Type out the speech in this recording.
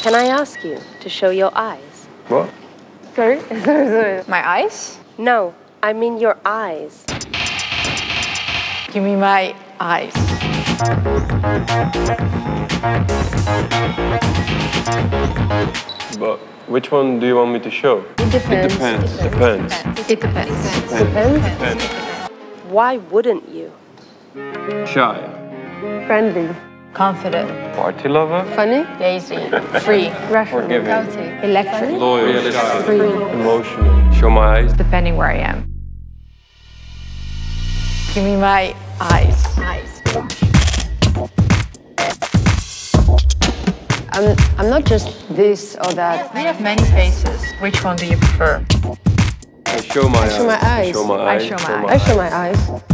Can I ask you to show your eyes? What? Sorry? sorry, sorry. My eyes? No, I mean your eyes. Give me my eyes. But which one do you want me to show? It depends. Depends. Depends. It depends. Depends. Depends. Why wouldn't you? Shy. Friendly. Confident. Party lover. Funny. Lazy. Free. Rational. Forgiving. Electric. Loyal. Shy. Free. Emotional. Show my eyes. Depending where I am. Give me my eyes. Eyes. I'm, I'm not just this or that. We have many faces. Which one do you prefer? I show my eyes. show my eyes. I show my I eyes. show my I show my eyes.